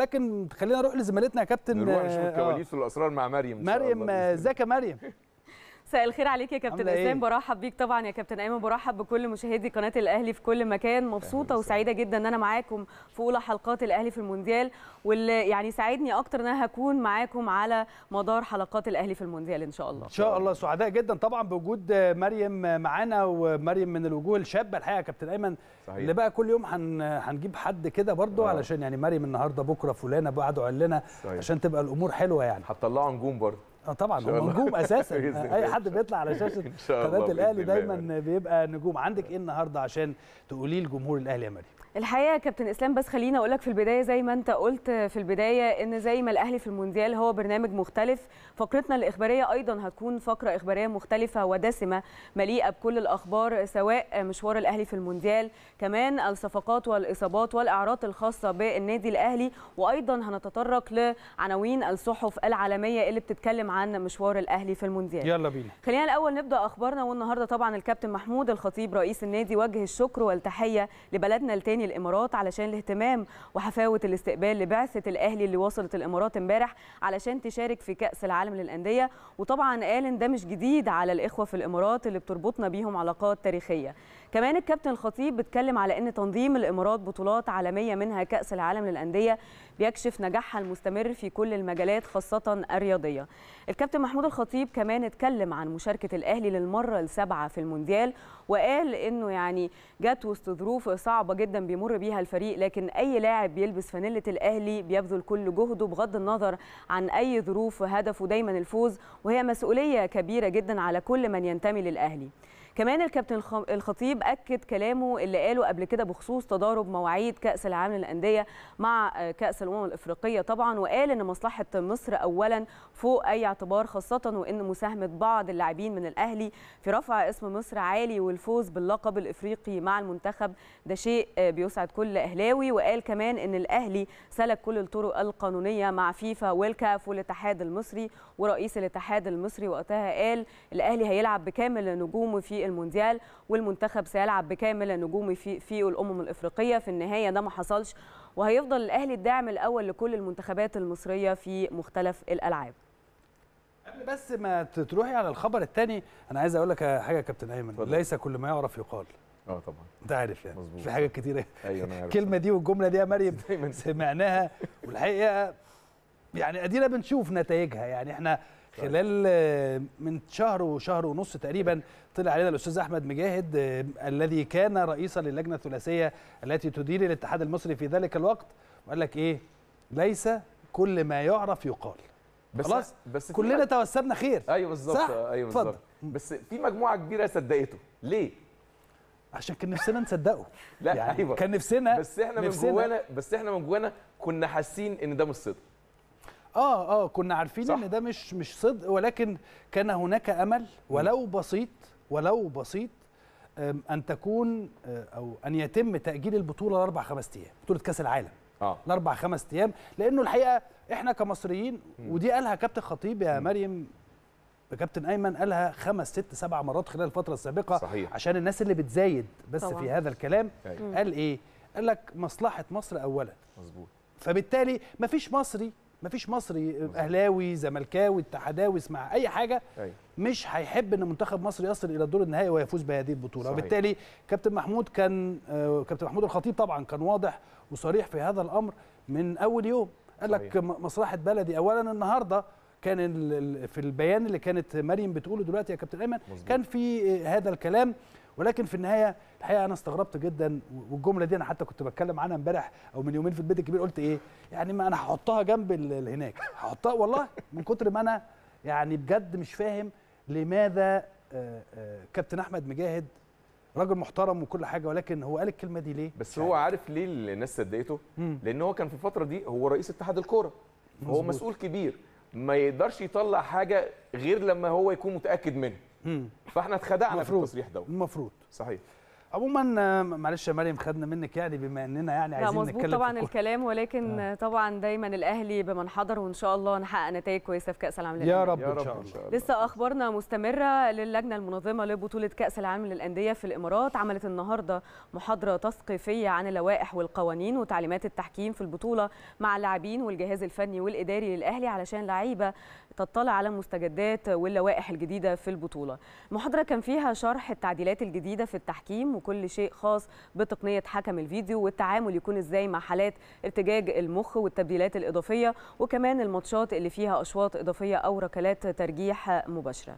لكن خلينا نروح لزميلتنا يا كابتن نروح نشوف آه، الكواليس والاسرار مع مريم مريم آه،. إزيك يا مريم مساء الخير عليك يا كابتن عاملة إيه؟ اسلام برحب بيك طبعا يا كابتن أيمن. برحب بكل مشاهدي قناة الأهلي في كل مكان. مبسوطة وسعيدة جدا إن أنا معاكم في أولى حلقات الأهلي في المونديال واللي يعني ساعدني أكتر إن أنا هكون معاكم على مدار حلقات الأهلي في المونديال إن شاء الله. إن شاء الله. سعداء جدا طبعا بوجود مريم معانا ومريم من الوجوه الشابة الحقيقة يا كابتن أيمن. صحيح. اللي بقى كل يوم هن هنجيب حد كده برضو آه. علشان يعني مريم النهارده بكرة فلانة بعده علنا. عشان تبقى الأمور حلوة يعني. هتطلعوا نجوم برضه. طبعا شاء هو. نجوم أساسا أي. حد بيطلع على شاشة قناة الأهلي دايما بيبقى نجوم عندك إيه النهارده عشان تقولي لجمهور الأهلي يا مريم الحقيقة كابتن إسلام بس خليني أقول لك في البداية زي ما أنت قلت في البداية إن زي ما الأهلي في المونديال هو برنامج مختلف فقرتنا الإخبارية أيضا هتكون فقرة إخبارية مختلفة ودسمة مليئة بكل الأخبار سواء مشوار الأهلي في المونديال كمان الصفقات والإصابات والأعراض الخاصة بالنادي الأهلي وأيضا هنتطرق لعناوين الصحف العالمية اللي بتتكلم عن مشوار الأهلي في المونديال. يلا بينا. خلينا الأول نبدأ أخبارنا والنهاردة طبعا الكابتن محمود الخطيب رئيس النادي وجه الشكر والتحية لبلدنا التاني الإمارات علشان الاهتمام وحفاوة الاستقبال لبعثة الأهلي اللي وصلت الإمارات امبارح علشان تشارك في كأس العالم للأندية. وطبعا قال ان ده مش جديد على الإخوة في الإمارات اللي بتربطنا بيهم علاقات تاريخية. كمان الكابتن الخطيب بيتكلم على إن تنظيم الإمارات بطولات عالمية منها كأس العالم للأندية بيكشف نجاحها المستمر في كل المجالات خاصة الرياضية. الكابتن محمود الخطيب كمان اتكلم عن مشاركة الأهلي للمرة السابعة في المونديال وقال إنه يعني جت وسط ظروف صعبة جدا بيمر بيها الفريق لكن أي لاعب بيلبس فانيلة الأهلي بيبذل كل جهده بغض النظر عن أي ظروف هدفه دايما الفوز وهي مسؤولية كبيرة جدا على كل من ينتمي للأهلي. كمان الكابتن الخ- الخطيب أكد كلامه اللي قاله قبل كده بخصوص تضارب مواعيد كأس العالم للأندية مع آه، كأس الأمم الإفريقية طبعا وقال إن مصلحة مصر اولا فوق أي اعتبار خاصة وإن مساهمة بعض اللاعبين من الأهلي في رفع اسم مصر عالي والفوز باللقب الإفريقي مع المنتخب. ده شيء آه، بيسعد كل أهلاوي. وقال كمان إن الأهلي سلك كل الطرق القانونية مع فيفا والكاف والاتحاد المصري ورئيس الاتحاد المصري وقتها قال الأهلي هيلعب بكامل نجومه في المونديال والمنتخب سيلعب بكامل نجومه في في الأمم الإفريقية. في النهاية ده ما حصلش وهيفضل الأهلي الداعم الأول لكل المنتخبات المصرية في مختلف الألعاب. قبل بس ما تروحي على الخبر الثاني أنا عايز أقول لك حاجة يا كابتن أيمن. اتفضل. ليس كل ما يعرف يقال. آه طبعا. أنت عارف يعني. مظبوط. في حاجات كتيره أيوه أنا عارف. الكلمة دي والجملة دي يا مريم دايما. سمعناها والحقيقة يعني أدينا بنشوف نتائجها. يعني إحنا خلال آه، من شهر وشهر ونص تقريبا طلع علينا الأستاذ أحمد مجاهد آه، الذي كان رئيسا للجنة الثلاثية التي تدير الاتحاد المصري في ذلك الوقت وقال لك إيه؟ ليس كل ما يعرف يقال. بس خلاص؟ بس كلنا توسمنا خير. أيوه بالظبط؟ أيوه. بالظبط. بس في مجموعة كبيرة صدقته. ليه؟ عشان كان نفسنا نصدقه. لا يعني أيوه. كان نفسنا بس إحنا من جوانا بس إحنا من جوانا كنا حاسين إن ده مش صدق. آه آه كنا عارفين صح. إن ده مش مش صدق ولكن كان هناك أمل. ولو بسيط ولو بسيط أن تكون آه، أو أن يتم تأجيل البطولة لأربع خمس أيام بطولة كأس العالم. آه. لأربع خمس أيام لأنه الحقيقة إحنا كمصريين ودي قالها كابتن خطيب يا مريم كابتن أيمن قالها خمس ست سبع مرات خلال الفترة السابقة صحيح. عشان الناس اللي بتزايد بس طبعاً. في هذا الكلام. أيوة. قال إيه؟ قال لك مصلحة مصر اولا. مظبوط. فبالتالي مفيش مصري مفيش مصري أهلاوي زملكاوي اتحداوي اسمع أي حاجة أيوه. مش هيحب إن منتخب مصر يصل إلى الدور النهائي ويفوز بهذه البطولة. صحيح. وبالتالي كابتن محمود كان آه، كابتن محمود الخطيب طبعا كان واضح وصريح في هذا الأمر من أول يوم. قال لك مصلحة بلدي. اولا النهارده كان في البيان اللي كانت مريم بتقوله دلوقتي يا كابتن أيمن. كان في آه، هذا الكلام ولكن في النهاية الحقيقة أنا استغربت جدا والجملة دي أنا حتى كنت بتكلم عنها امبارح أو من يومين في البيت الكبير قلت إيه يعني ما أنا هحطها جنب هناك هحطها والله من كتر ما أنا يعني بجد مش فاهم لماذا آه، آه، كابتن أحمد مجاهد راجل محترم وكل حاجة ولكن هو قال الكلمة دي ليه بس هو عارف. عارف ليه الناس صدقته. لأن هو كان في الفترة دي هو رئيس اتحاد الكورة هو. مسؤول كبير ما يقدرش يطلع حاجة غير لما هو يكون متأكد منها. فاحنا اتخدعنا في. التصريح ده المفروض. صحيح. عموما معلش يا مريم خدنا منك يعني بما إننا يعني لا عايزين نتكلم طبعا في الكورة. الكلام ولكن آه. طبعا دايما الأهلي بمن حضر وإن شاء الله نحقق نتائج كويسة في كأس العالم يا للأندية. رب يا ان رب شاء إن الله شاء الله لسه أخبارنا مستمرة للجنة المنظمة لبطولة كأس العالم للأندية في الإمارات عملت النهارده محاضرة تثقيفية عن اللوائح والقوانين وتعليمات التحكيم في البطولة مع اللاعبين والجهاز الفني والإداري للأهلي علشان لعيبة تطلع على المستجدات واللوائح الجديدة في البطولة المحاضرة كان فيها شرح التعديلات الجديدة في التحكيم وكل شيء خاص بتقنية حكم الفيديو والتعامل يكون إزاي مع حالات ارتجاج المخ والتبديلات الإضافية وكمان الماتشات اللي فيها أشواط إضافية أو ركلات ترجيح مباشرة.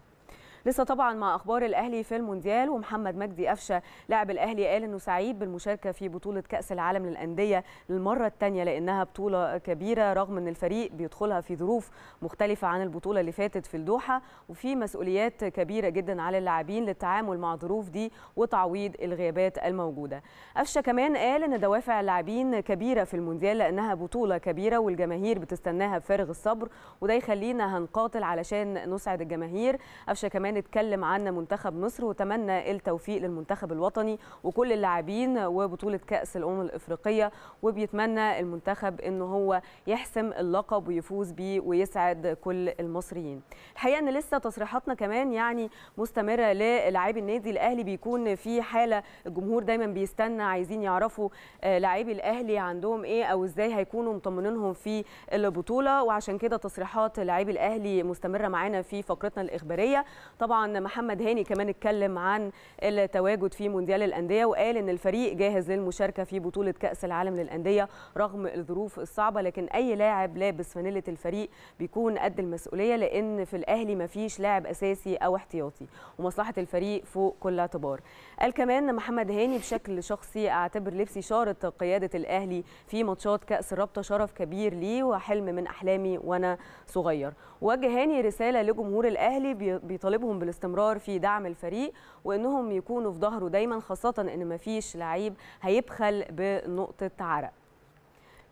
لسه طبعا مع أخبار الأهلي في المونديال ومحمد مجدي قفشه لاعب الأهلي قال إنه سعيد بالمشاركة في بطولة كأس العالم للأندية للمرة الثانية لأنها بطولة كبيرة رغم إن الفريق بيدخلها في ظروف مختلفة عن البطولة اللي فاتت في الدوحة. وفي مسؤوليات كبيرة جدا على اللاعبين للتعامل مع الظروف دي وتعويض الغيابات الموجودة. قفشه كمان قال إن دوافع اللاعبين كبيرة في المونديال لأنها بطولة كبيرة والجماهير بتستناها بفارغ الصبر وده يخلينا هنقاتل علشان نسعد الجماهير. قفشه كمان اتكلم عن منتخب مصر وتمنى التوفيق للمنتخب الوطني وكل اللاعبين وبطولة كأس الأمم الإفريقية. وبيتمنى المنتخب انه هو يحسم اللقب ويفوز بيه ويسعد كل المصريين. الحقيقة إن لسه تصريحاتنا كمان يعني مستمرة للاعبي النادي الأهلي. بيكون في حالة الجمهور دايما بيستنى عايزين يعرفوا آه، لاعبي الأهلي عندهم إيه أو إزاي هيكونوا مطمنينهم في البطولة. وعشان كده تصريحات لاعبي الأهلي مستمرة معانا في فقرتنا الإخبارية. طبعا محمد هاني كمان اتكلم عن التواجد في مونديال الأندية وقال إن الفريق جاهز للمشاركة في بطولة كأس العالم للأندية رغم الظروف الصعبة لكن أي لاعب لابس فانيلة الفريق بيكون قد المسؤولية لأن في الأهلي مفيش لاعب أساسي أو احتياطي ومصلحة الفريق فوق كل اعتبار. قال كمان محمد هاني بشكل شخصي أعتبر لبسي شاره قيادة الأهلي في ماتشات كأس الرابطة شرف كبير لي وحلم من أحلامي وأنا صغير. وجه هاني رسالة لجمهور الأهلي بي- بيطالبهم بالاستمرار في دعم الفريق وإنهم يكونوا في ظهره دايما خاصة إن مفيش لعيب هيبخل بنقطة عرق.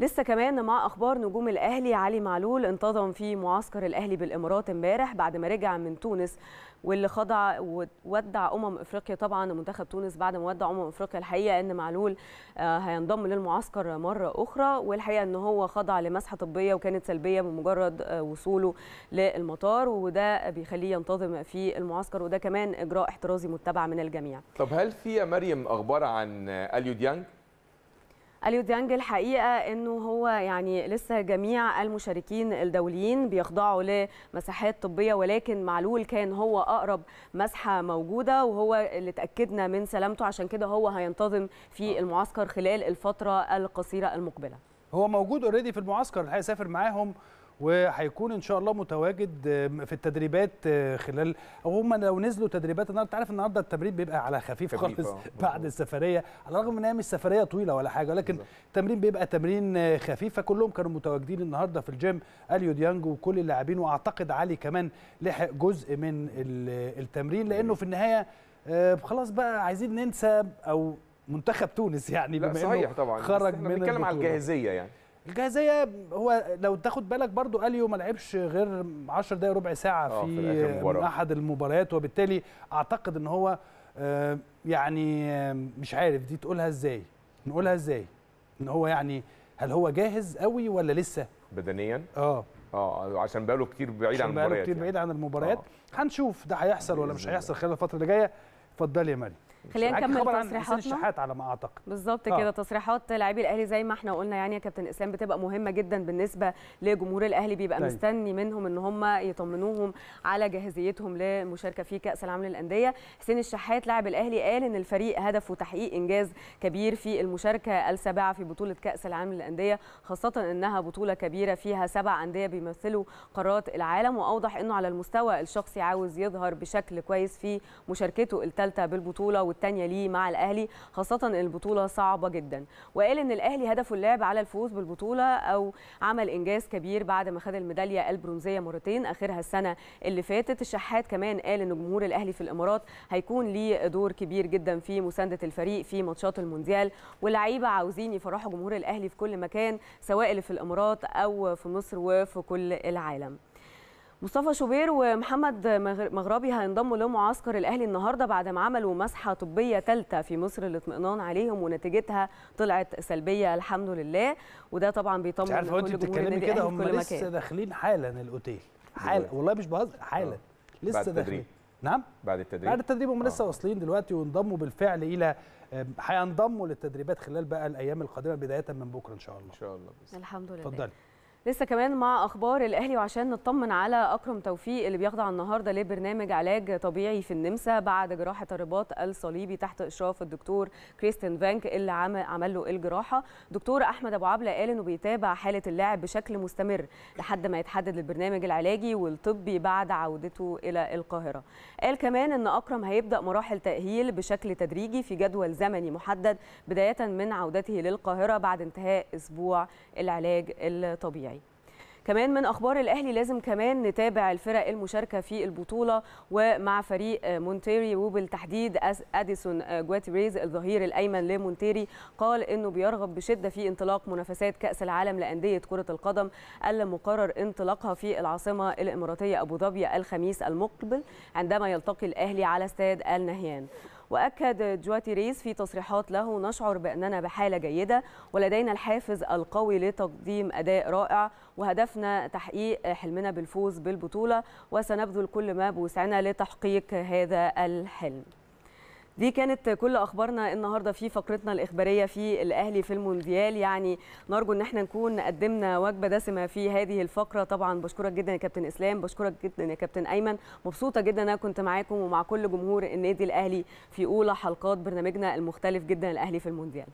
لسه كمان مع أخبار نجوم الأهلي علي معلول انتظم في معسكر الأهلي بالإمارات امبارح بعد ما رجع من تونس واللي خضع وودع أمم إفريقيا. طبعا منتخب تونس بعد ما ودع أمم إفريقيا الحقيقة إن معلول آه، هينضم للمعسكر مرة أخرى والحقيقة إن هو خضع لمسحة طبية وكانت سلبية بمجرد آه، وصوله للمطار وده بيخليه ينتظم في المعسكر وده كمان إجراء احترازي متبع من الجميع. طب هل في يا مريم أخبار عن أليو ديانج؟ أليو ديانج الحقيقة إنه هو يعني لسه جميع المشاركين الدوليين بيخضعوا لمساحات طبية ولكن معلول كان هو أقرب مسحة موجودة وهو اللي اتاكدنا من سلامته. عشان كده هو هينتظم في المعسكر خلال الفترة القصيرة المقبلة. هو موجود already في المعسكر هيسافر معاهم وهيكون إن شاء الله متواجد في التدريبات آه، خلال هم لو نزلوا تدريبات النهارده عارف النهارده التمرين بيبقى على خفيف خالص آه، بعد. السفرية على الرغم إن هي مش سفرية طويلة ولا حاجة ولكن. التمرين بيبقى تمرين آه، خفيف فكلهم كانوا متواجدين النهارده في الجيم أليو ديانج وكل اللاعبين وأعتقد علي كمان لحق جزء من ال- التمرين لأنه في النهاية خلاص بقى عايزين ننسى أو منتخب تونس يعني بما صحيح انه طبعا خرج من بنتكلم على. الجاهزية يعني الجاهزية هو لو تاخد بالك برضو أليو ما لعبش غير 10 دقايق ربع ساعة آه، في, في. أحد المباريات وبالتالي أعتقد إن هو آه، يعني آه، مش عارف دي تقولها إزاي. نقولها إزاي؟ إن هو يعني هل هو جاهز قوي ولا لسه؟ بدنيا؟ آه. آه عشان بقاله كتير بعيد عن عشان بقاله المباريات كتير يعني. بعيد عن المباريات. آه. هنشوف ده هيحصل ولا مش هيحصل خلال الفترة اللي جاية. اتفضلي يا مريم. خلينا نكمل تصريحاتنا الشحات على ما أعتقد بالظبط آه. كده تصريحات لاعبي الأهلي زي ما إحنا قلنا يعني يا كابتن إسلام بتبقى مهمة جدا بالنسبة لجمهور الأهلي بيبقى أيوة. مستني منهم إن هم يطمنوهم على جاهزيتهم للمشاركه في كأس العالم للأندية حسين الشحات لاعب الأهلي قال إن الفريق هدفه تحقيق إنجاز كبير في المشاركة السابعة في بطولة كأس العالم للأندية خاصة إنها بطولة كبيرة فيها سبع أندية بيمثلوا قارات العالم وأوضح إنه على المستوى الشخصي عاوز يظهر بشكل كويس في مشاركته الثالثة بالبطولة والثانيه ليه مع الأهلي خاصة إن البطولة صعبة جدا. وقال إن الأهلي هدفه اللعب على الفوز بالبطولة أو عمل إنجاز كبير بعد ما خد الميدالية البرونزية مرتين آخرها السنة اللي فاتت. الشحات كمان قال إن جمهور الأهلي في الإمارات هيكون ليه دور كبير جدا في مساندة الفريق في ماتشات المونديال. واللعيبة عاوزين يفرحوا جمهور الأهلي في كل مكان سواء اللي في الإمارات أو في مصر وفي كل العالم. مصطفى شوبير ومحمد مغ- مغربي هينضموا لمعسكر الأهلي النهارده بعد ما عملوا مسحة طبية ثالثه في مصر للاطمئنان عليهم ونتيجتها طلعت سلبية الحمد لله. وده طبعا بيطمن عارف كل جمهور بتتكلمي النادي كده؟ هم كل لسه مكان. داخلين حالا الأوتيل. حالا. والله مش بهزر حالا. آه. لسه بعد التدريب. داخلين نعم؟ بعد التدريب بعد التدريب. هم آه. لسه واصلين دلوقتي وانضموا بالفعل إلى هينضموا للتدريبات خلال بقى الأيام القادمة بداية من بكرة إن شاء الله. إن شاء الله. بإذن الحمد لله. اتفضلي. لسه كمان مع أخبار الأهلي وعشان نطمن على أكرم توفيق اللي بيخضع النهارده لبرنامج علاج طبيعي في النمسا بعد جراحة الرباط الصليبي تحت إشراف الدكتور كريستين فانك اللي عمل, له الجراحة. دكتور أحمد أبو عبلة قال إنه بيتابع حالة اللاعب بشكل مستمر لحد ما يتحدد البرنامج العلاجي والطبي بعد عودته إلى القاهرة. قال كمان إن أكرم هيبدأ مراحل تأهيل بشكل تدريجي في جدول زمني محدد بداية من عودته للقاهرة بعد انتهاء أسبوع العلاج الطبيعي. كمان من أخبار الأهلي لازم كمان نتابع الفرق المشاركة في البطولة ومع فريق مونتيري وبالتحديد أديسون جواتيريز الظهير الأيمن لمونتيري. قال إنه بيرغب بشدة في انطلاق منافسات كأس العالم لأندية كرة القدم المقرر انطلاقها في العاصمة الإماراتية أبو ظبي الخميس المقبل عندما يلتقي الأهلي على استاد النهيان. وأكد جواتي ريز في تصريحات له نشعر بأننا بحالة جيدة ولدينا الحافز القوي لتقديم أداء رائع وهدفنا تحقيق حلمنا بالفوز بالبطولة وسنبذل كل ما بوسعنا لتحقيق هذا الحلم. دي كانت كل أخبارنا النهارده في فقرتنا الإخبارية في الأهلي في المونديال. يعني نرجو إن إحنا نكون قدمنا وجبة دسمة في هذه الفقرة. طبعا بشكرك جدا يا كابتن إسلام بشكرك جدا يا كابتن أيمن. مبسوطة جدا ان أنا كنت معاكم ومع كل جمهور النادي الأهلي في أولى حلقات برنامجنا المختلف جدا الاهلي في المونديال.